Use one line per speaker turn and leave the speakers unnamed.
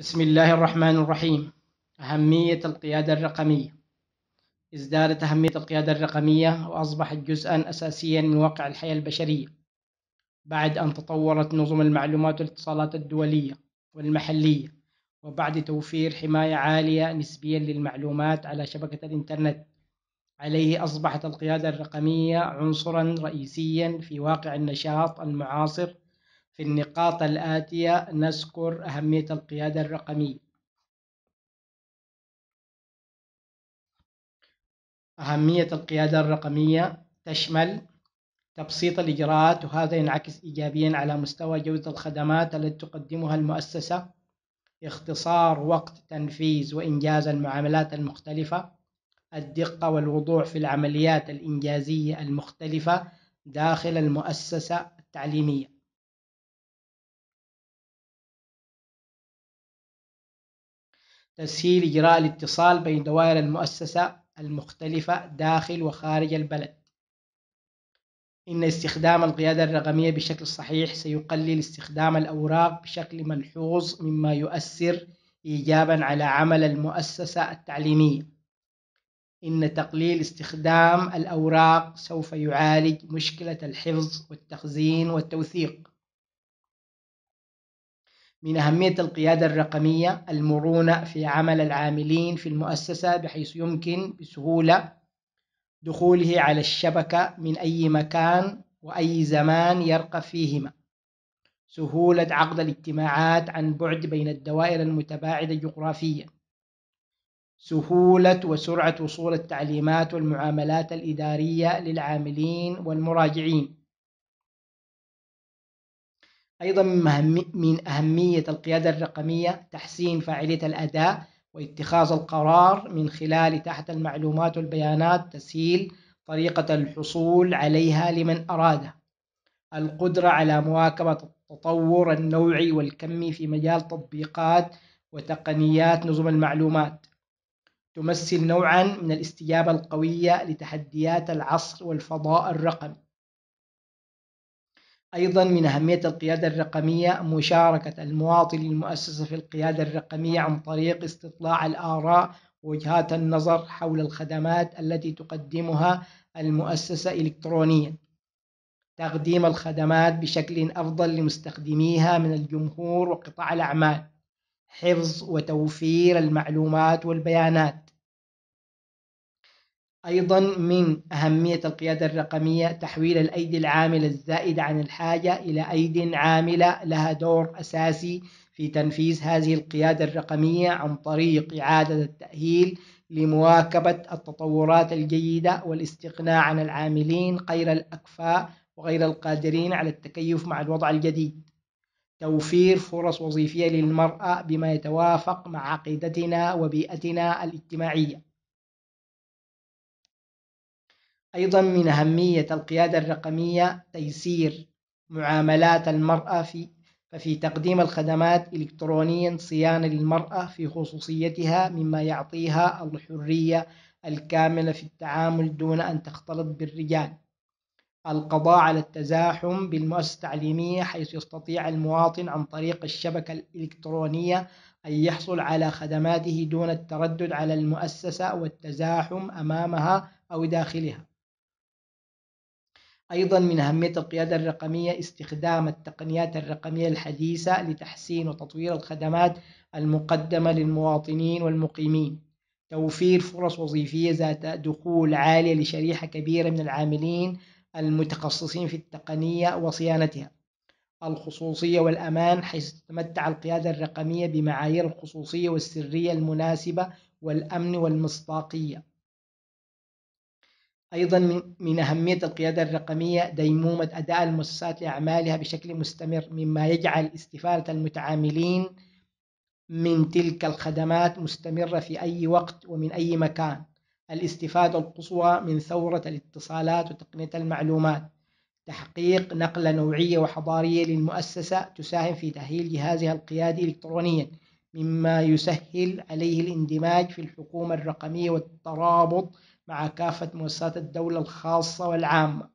بسم الله الرحمن الرحيم أهمية القيادة الرقمية ازدادت أهمية القيادة الرقمية وأصبحت جزءا أساسيا من واقع الحياة البشرية بعد أن تطورت نظم المعلومات والاتصالات الدولية والمحلية وبعد توفير حماية عالية نسبيا للمعلومات على شبكة الإنترنت عليه أصبحت القيادة الرقمية عنصرا رئيسيا في واقع النشاط المعاصر في النقاط الآتية نذكر أهمية القيادة الرقمية. أهمية القيادة الرقمية تشمل تبسيط الإجراءات وهذا ينعكس إيجابيا على مستوى جودة الخدمات التي تقدمها المؤسسة اختصار وقت تنفيذ وإنجاز المعاملات المختلفة الدقة والوضوح في العمليات الإنجازية المختلفة داخل المؤسسة التعليمية. تسهيل إجراء الاتصال بين دوائر المؤسسة المختلفة داخل وخارج البلد. إن استخدام القيادة الرقمية بشكل صحيح سيقلل استخدام الأوراق بشكل ملحوظ مما يؤثر إيجابا على عمل المؤسسة التعليمية. إن تقليل استخدام الأوراق سوف يعالج مشكلة الحفظ والتخزين والتوثيق. من أهمية القيادة الرقمية المرونة في عمل العاملين في المؤسسة بحيث يمكن بسهولة دخوله على الشبكة من أي مكان وأي زمان يرقى فيهما. سهولة عقد الاجتماعات عن بعد بين الدوائر المتباعدة جغرافيا. سهولة وسرعة وصول التعليمات والمعاملات الإدارية للعاملين والمراجعين. أيضا من أهمية القيادة الرقمية تحسين فاعلية الأداء واتخاذ القرار من خلال تحت المعلومات والبيانات تسهيل طريقة الحصول عليها لمن أراده. القدرة على مواكبة التطور النوعي والكمي في مجال تطبيقات وتقنيات نظم المعلومات. تمثل نوعا من الاستجابة القوية لتحديات العصر والفضاء الرقمي. أيضا من أهمية القيادة الرقمية مشاركة المواطن للمؤسسة في القيادة الرقمية عن طريق استطلاع الآراء ووجهات النظر حول الخدمات التي تقدمها المؤسسة إلكترونيا. تقديم الخدمات بشكل أفضل لمستخدميها من الجمهور وقطاع الأعمال حفظ وتوفير المعلومات والبيانات. أيضا من أهمية القيادة الرقمية تحويل الأيدي العاملة الزائدة عن الحاجة إلى أيدي عاملة لها دور أساسي في تنفيذ هذه القيادة الرقمية عن طريق إعادة التأهيل لمواكبة التطورات الجيدة والاستغناء عن العاملين غير الأكفاء وغير القادرين على التكيف مع الوضع الجديد. توفير فرص وظيفية للمرأة بما يتوافق مع عقيدتنا وبيئتنا الاجتماعية. أيضا من أهمية القيادة الرقمية تيسير معاملات المرأة في ففي تقديم الخدمات إلكترونيا صيانة للمرأة في خصوصيتها مما يعطيها الحرية الكاملة في التعامل دون أن تختلط بالرجال. القضاء على التزاحم بالمؤسسة التعليمية حيث يستطيع المواطن عن طريق الشبكة الإلكترونية أن يحصل على خدماته دون التردد على المؤسسة والتزاحم أمامها أو داخلها. أيضا من أهمية القيادة الرقمية استخدام التقنيات الرقمية الحديثة لتحسين وتطوير الخدمات المقدمة للمواطنين والمقيمين. توفير فرص وظيفية ذات دخول عالية لشريحة كبيرة من العاملين المتخصصين في التقنية وصيانتها. الخصوصية والأمان حيث تتمتع القيادة الرقمية بمعايير الخصوصية والسرية المناسبة والأمن والمصداقية. أيضا من أهمية القيادة الرقمية ديمومة أداء المؤسسات لأعمالها بشكل مستمر مما يجعل استفادة المتعاملين من تلك الخدمات مستمرة في أي وقت ومن أي مكان. الاستفادة القصوى من ثورة الاتصالات وتقنية المعلومات. تحقيق نقلة نوعية وحضارية للمؤسسة تساهم في تأهيل جهازها القيادي إلكترونيا مما يسهل عليه الاندماج في الحكومة الرقمية والترابط مع كافة مؤسسات الدولة الخاصة والعامة.